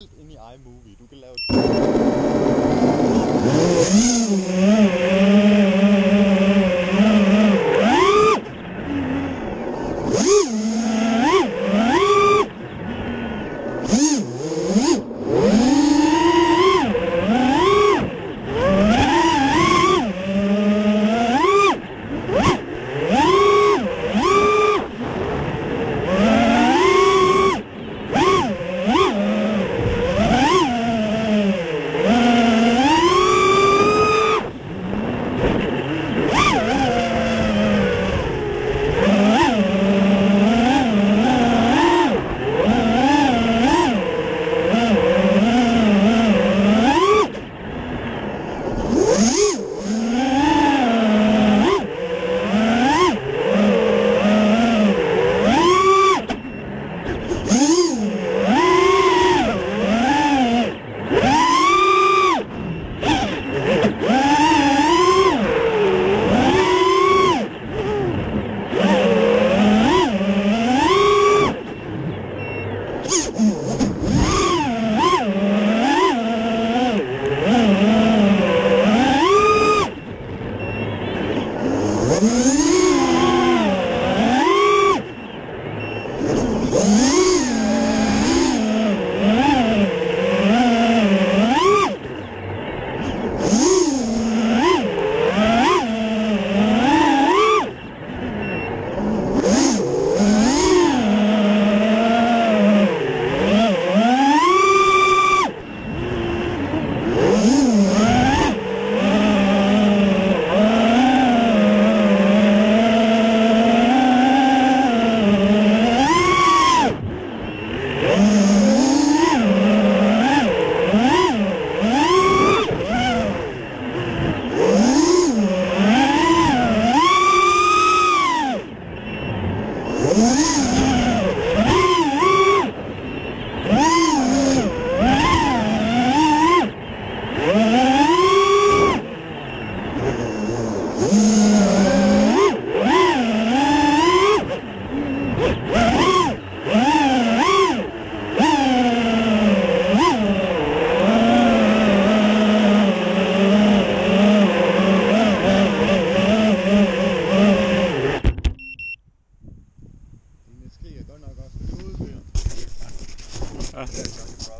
ind i iMovie. Du kan lave... Uhum. skriger godt nok også. Ja. Ja.